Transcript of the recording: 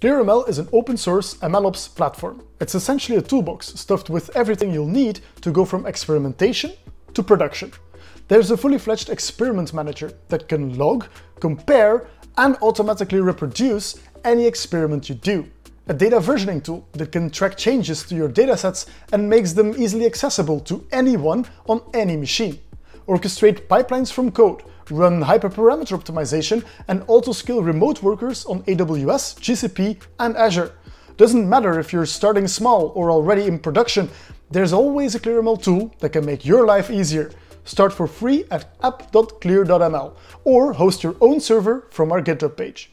ClearML is an open source MLOps platform. It's essentially a toolbox stuffed with everything you'll need to go from experimentation to production. There's a fully fledged experiment manager that can log, compare, and automatically reproduce any experiment you do. A data versioning tool that can track changes to your datasets and makes them easily accessible to anyone on any machine. Orchestrate pipelines from code run hyperparameter optimization, and auto-scale remote workers on AWS, GCP, and Azure. Doesn't matter if you're starting small or already in production, there's always a ClearML tool that can make your life easier. Start for free at app.clear.ml or host your own server from our GitHub page.